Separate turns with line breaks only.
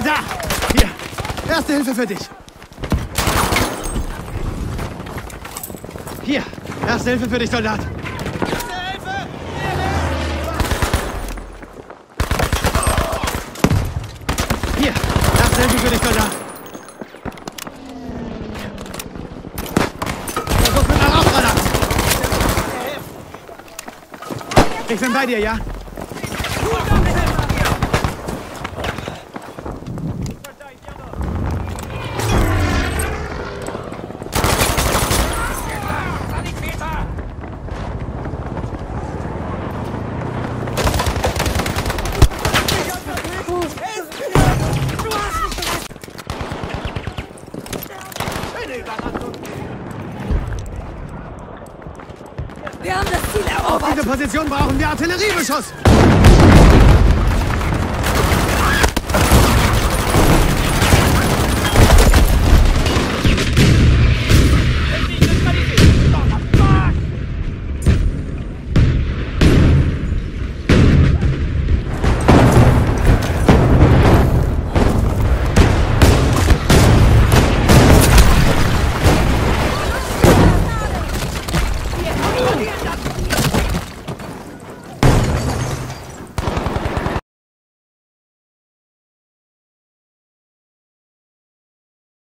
da! Hier, erste Hilfe für dich. Hier, erste Hilfe für dich, Soldat. Hier, erste Hilfe für dich, Soldat. Ich bin bei dir, ja?
Wir haben das Ziel
Auf
erobert.
diese Position brauchen wir Artilleriebeschuss.